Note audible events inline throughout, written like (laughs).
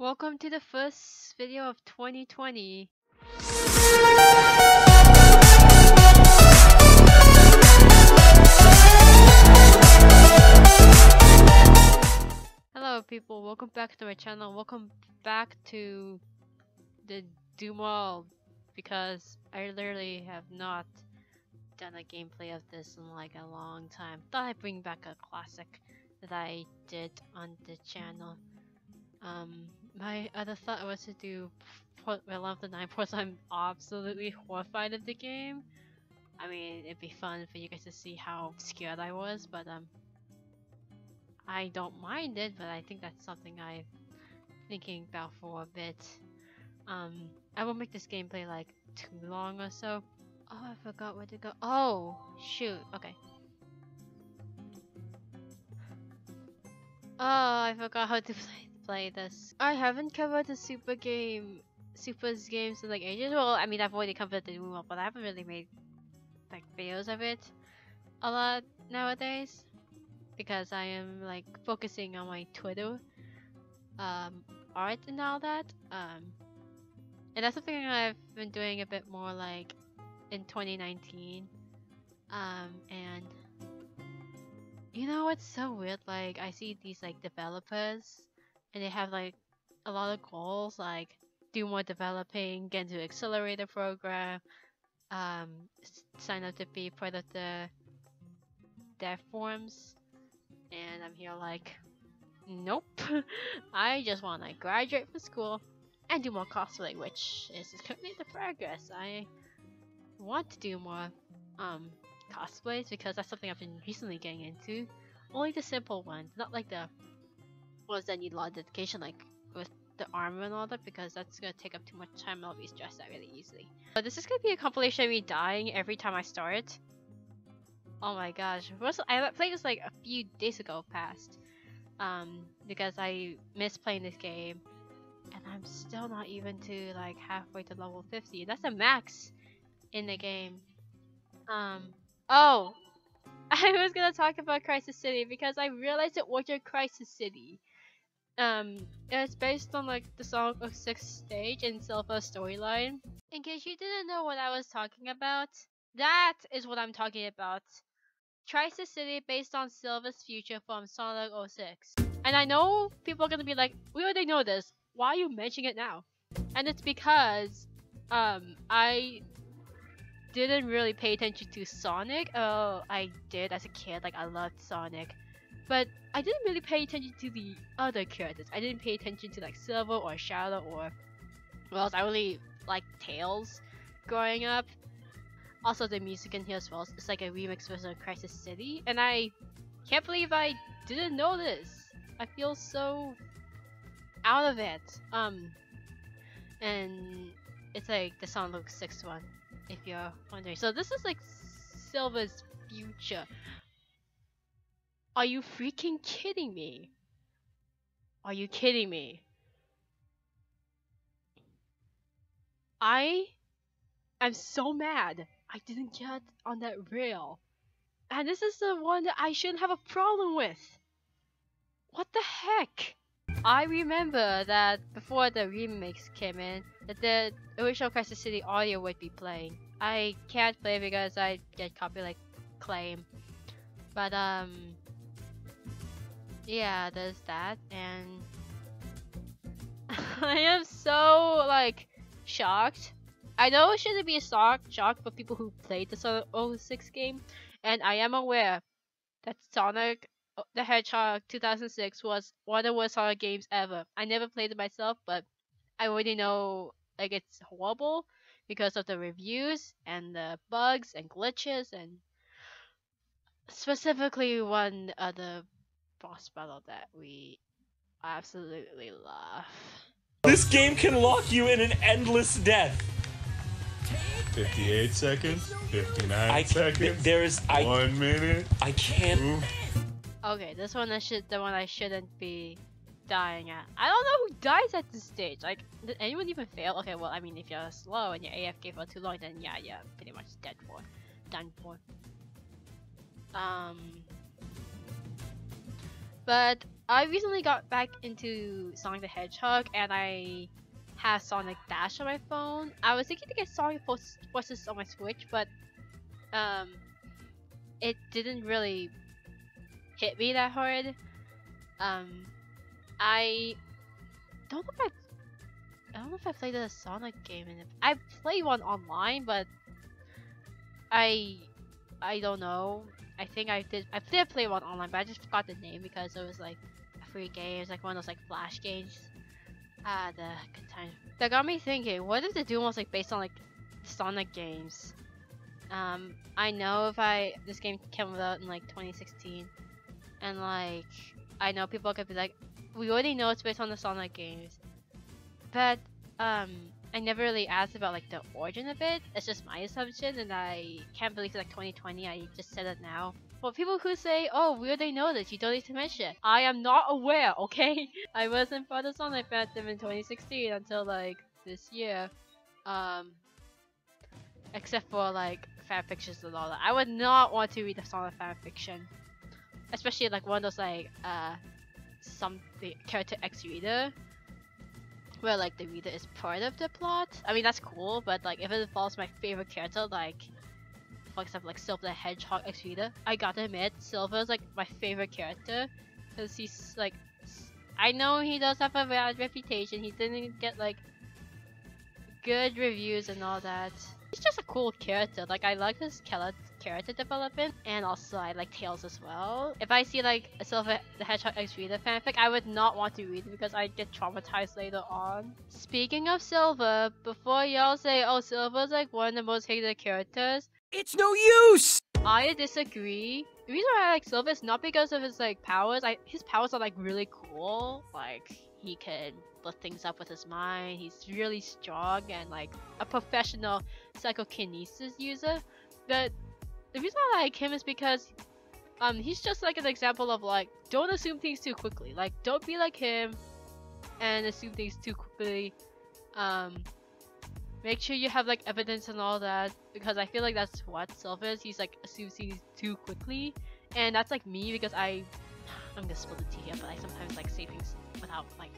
Welcome to the first video of 2020. Hello people, welcome back to my channel. Welcome back to the Doom Wall because I literally have not done a gameplay of this in like a long time. Thought I'd bring back a classic that I did on the channel. Um, my other thought was to do Port Realm of the Nine Ports. I'm absolutely horrified of the game. I mean, it'd be fun for you guys to see how scared I was, but um, I don't mind it. But I think that's something I'm thinking about for a bit. Um, I won't make this gameplay like too long or so. Oh, I forgot where to go. Oh, shoot. Okay. Oh, I forgot how to (laughs) play play this. I haven't covered the super game, super's games in like ages. Well, I mean, I've already covered the Doom, but I haven't really made like videos of it a lot nowadays because I am like focusing on my Twitter um, art and all that. Um, and that's something I've been doing a bit more like in 2019. Um, and you know what's so weird? Like I see these like developers and they have like a lot of goals like do more developing, get into accelerator program, um, sign up to be part of the dev forums, and I'm here like, nope, (laughs) I just want to graduate from school and do more cosplay, which is currently the progress. I want to do more um cosplays because that's something I've been recently getting into. Only the simple ones, not like the ones that need a lot of dedication, like with the armor and all that, because that's gonna take up too much time and I'll be stressed out really easily. But this is gonna be a compilation of me dying every time I start. Oh my gosh, I played this like a few days ago past, um, because I missed playing this game, and I'm still not even to like halfway to level 50. That's the max in the game. Um, oh, (laughs) I was gonna talk about Crisis City because I realized it wasn't Crisis City um it's based on like the song of sixth stage and silver storyline in case you didn't know what i was talking about that is what i'm talking about Crisis City based on Silver's future from Sonic 06. And I know people are gonna be like, we already know this. Why are you mentioning it now? And it's because um I didn't really pay attention to Sonic. Oh, I did as a kid. Like I loved Sonic. But I didn't really pay attention to the other characters. I didn't pay attention to like Silver or Shadow or well, I really like Tails growing up. Also, the music in here as well. It's like a remix version of Crisis City, and I can't believe I didn't know this. I feel so out of it. Um, and it's like the Sonic 6 one, if you're wondering. So this is like Silver's future. Are you freaking kidding me? Are you kidding me? I am so mad I didn't get on that rail. And this is the one that I shouldn't have a problem with. What the heck? I remember that before the remakes came in, that the original Crisis City audio would be playing. I can't play because I get copyright claim. But um yeah, there's that, and (laughs) I am so like shocked. I know it shouldn't be a shock shock for people who played the Sonic 06 game, and I am aware that Sonic uh, the Hedgehog 2006 was one of the worst Sonic games ever. I never played it myself, but I already know like it's horrible because of the reviews and the bugs and glitches and specifically one of the boss battle that we absolutely love. This game can lock you in an endless death. 58 seconds, 59 I seconds. There is I one minute. I can't. Ooh. Okay, this one I should the one I shouldn't be dying at. I don't know who dies at this stage. Like, did anyone even fail? Okay, well, I mean, if you're slow and you're AFK for too long, then yeah, yeah, pretty much dead for, done for. Um, but I recently got back into Sonic the Hedgehog and I have Sonic Dash on my phone. I was thinking to get Sonic Forces on my Switch, but um, it didn't really hit me that hard. Um, I don't know if I, I don't know if I played a Sonic game And. I played one online, but I I don't know. I think I did I did play one online, but I just forgot the name because it was like a free game. It was like one of those like flash games. Ah, the good time. That got me thinking. What if the Doom was like based on like Sonic games? Um, I know if I this game came out in like 2016, and like I know people could be like, we already know it's based on the Sonic games, but um, I never really asked about like the origin of it. It's just my assumption, and I can't believe it's like 2020. I just said it now. For people who say, "Oh, we already know this," you don't need to mention. I am not aware. (laughs) Okay, I wasn't part of Sonic fandom in 2016 until like this year. Um, except for like fan fictions and all that. I would not want to read the Sonic fan fiction, especially like one of those like uh some character X reader where like the reader is part of the plot. I mean that's cool, but like if it involves my favorite character, like for example like Silver the Hedgehog X reader, I gotta admit Silver is like my favorite character because he's like I know he does have a bad reputation. He didn't get like good reviews and all that. He's just a cool character. Like I like his character development, and also I like Tails as well. If I see like a Silver the Hedgehog X Reader fanfic, I would not want to read it because I get traumatized later on. Speaking of Silver, before y'all say, oh Silver's like one of the most hated characters, it's no use! I disagree. The reason why I like Silver is not because of his like powers. I his powers are like really cool. Like he can lift things up with his mind. He's really strong and like a professional psychokinesis user. But the reason I like him is because um he's just like an example of like don't assume things too quickly. Like don't be like him and assume things too quickly. Um make sure you have like evidence and all that because I feel like that's what Self is. He's like assumes things too quickly. And that's like me because I I'm gonna spill the tea here, but I sometimes like say things without like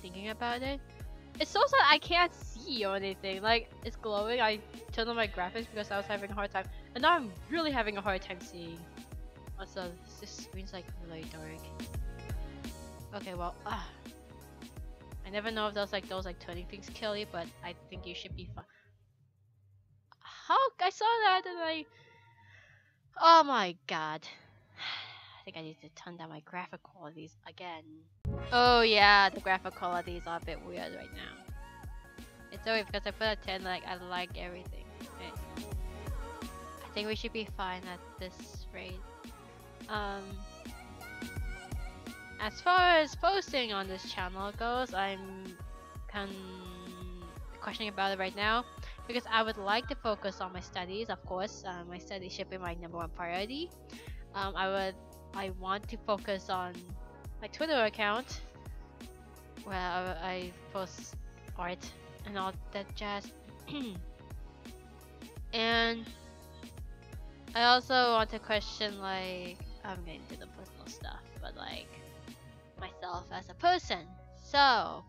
thinking about it. It's so sad I can't see or anything. Like it's glowing. I turned on my graphics because I was having a hard time, and now I'm really having a hard time seeing. Also, this screen's like really dark. Okay, well, uh, I never know if those like those like turning things kill you, but I think you should be fine. How I saw that and I. Oh my god (sighs) I think I need to turn down my graphic qualities again. Oh yeah, the graphic qualities are a bit weird right now. It's only because I put a 10 like I like everything. I think we should be fine at this rate. Um, as far as posting on this channel goes, I'm kind questioning about it right now because I would like to focus on my studies, of course. Uh, my studies should be my number one priority. Um, I would I want to focus on my Twitter account where I post art and all that jazz. (clears throat) and I also want to question like I'm getting to the personal stuff, but like myself as a person. So,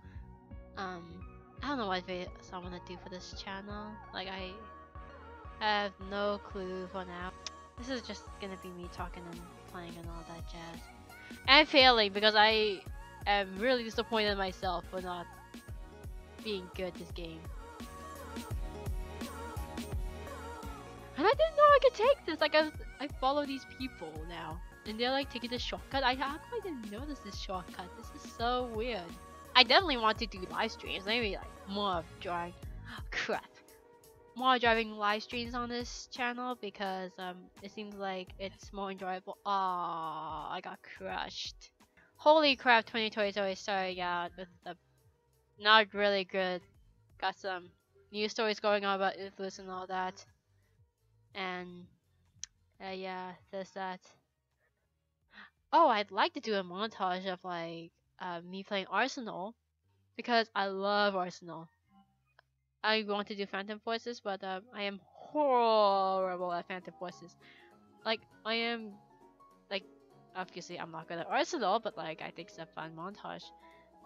um, I don't know what videos I want to do for this channel. Like I have no clue for now. This is just gonna be me talking and playing and all that jazz. And failing because I am really disappointed in myself for not being good at this game. I didn't know I could take this. Like I, I follow these people now, and they're like taking the shortcut. I how come I didn't notice this shortcut? This is so weird. I definitely want to do live streams. Maybe like more of drawing. crap more driving live streams on this channel because um it seems like it's more enjoyable. Ah, I got crushed. Holy crap, 2020 is always starting out with the not really good. Got some news stories going on about influence and all that. And uh, yeah, there's that. Oh, I'd like to do a montage of like uh, me playing Arsenal because I love Arsenal. I want to do Phantom Forces, but um, I am horrible at Phantom Forces. Like, I am, like, obviously I'm not good at Arsenal, but like I think it's a fun montage.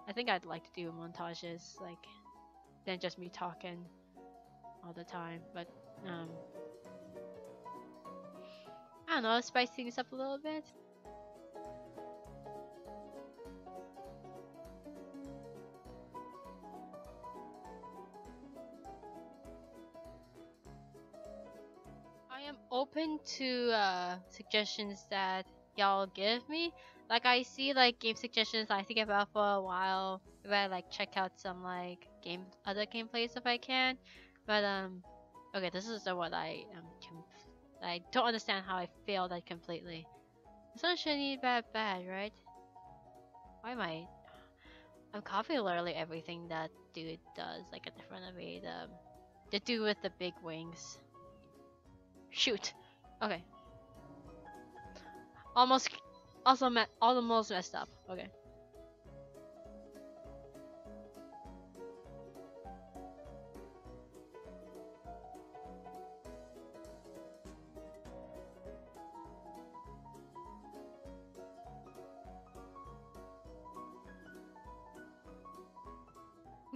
I think I'd like to do montages like than just me talking all the time. But um, I don't know, spice things up a little bit. I am open to uh, suggestions that y'all give me. Like I see like game suggestions I think about for a while. If I like check out some like game other gameplays if I can. But um, okay, this is the one I um I don't understand how I failed that completely. One shouldn't be that bad, right? Why am I? I'm copying literally everything that dude does, like at the front of me. The the dude with the big wings. Shoot. Okay. Almost, also me almost messed up. Okay.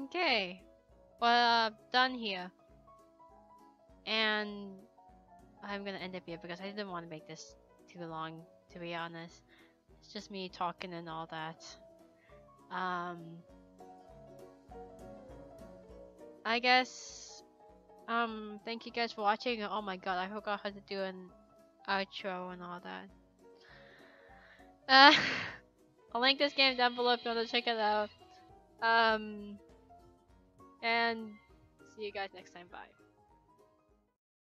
Okay. Well, uh, done here. And I'm gonna end up here because I didn't want to make this too long, to be honest. It's just me talking and all that. Um, I guess, um, thank you guys for watching. Oh my god, I forgot how to do an outro and all that. Uh, (laughs) I'll link this game down below if you want to check it out. Um, and see you guys next time. Bye.